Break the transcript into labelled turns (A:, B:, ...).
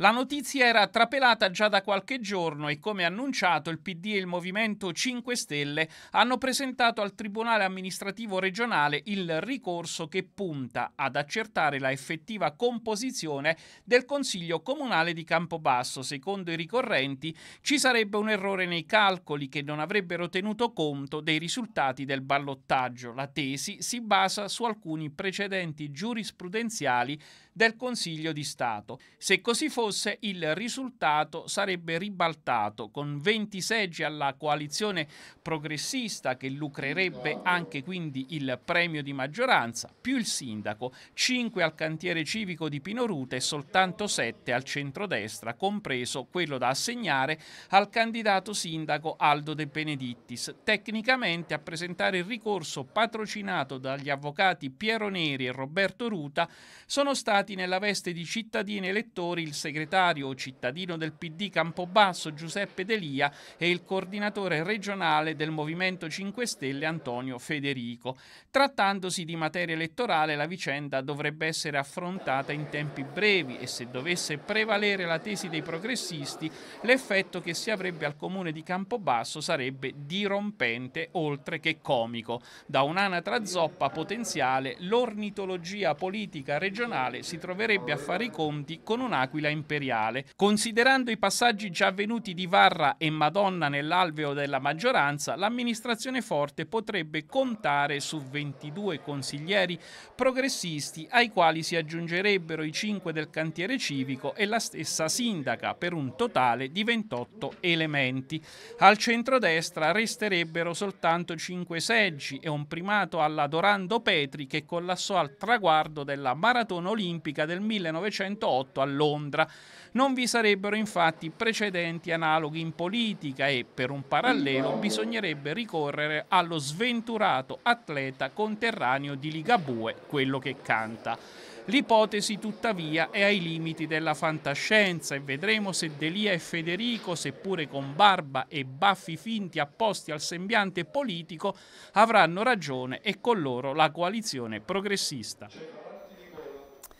A: La notizia era trapelata già da qualche giorno e come annunciato il PD e il Movimento 5 Stelle hanno presentato al Tribunale amministrativo regionale il ricorso che punta ad accertare la effettiva composizione del Consiglio comunale di Campobasso. Secondo i ricorrenti ci sarebbe un errore nei calcoli che non avrebbero tenuto conto dei risultati del ballottaggio. La tesi si basa su alcuni precedenti giurisprudenziali del Consiglio di Stato. Se così fosse, il risultato sarebbe ribaltato, con 20 seggi alla coalizione progressista che lucrerebbe anche quindi il premio di maggioranza, più il sindaco, 5 al cantiere civico di Pinoruta e soltanto 7 al centrodestra, compreso quello da assegnare al candidato sindaco Aldo De Benedittis. Tecnicamente a presentare il ricorso patrocinato dagli avvocati Piero Neri e Roberto Ruta sono stati nella veste di cittadini elettori il segretario cittadino del PD Campobasso Giuseppe Delia e il coordinatore regionale del Movimento 5 Stelle Antonio Federico. Trattandosi di materia elettorale, la vicenda dovrebbe essere affrontata in tempi brevi e se dovesse prevalere la tesi dei progressisti, l'effetto che si avrebbe al comune di Campobasso sarebbe dirompente oltre che comico. Da un'anatra zoppa potenziale, l'ornitologia politica regionale si troverebbe a fare i conti con un'aquila imperiale. Considerando i passaggi già avvenuti di Varra e Madonna nell'alveo della maggioranza, l'amministrazione forte potrebbe contare su 22 consiglieri progressisti ai quali si aggiungerebbero i 5 del cantiere civico e la stessa sindaca per un totale di 28 elementi. Al centrodestra resterebbero soltanto 5 seggi e un primato alla Dorando Petri che collassò al traguardo della maratona olimpica del 1908 a Londra. Non vi sarebbero infatti precedenti analoghi in politica e, per un parallelo, bisognerebbe ricorrere allo sventurato atleta conterraneo di Ligabue, quello che canta. L'ipotesi tuttavia è ai limiti della fantascienza e vedremo se Delia e Federico, seppure con barba e baffi finti apposti al sembiante politico, avranno ragione e con loro la coalizione progressista.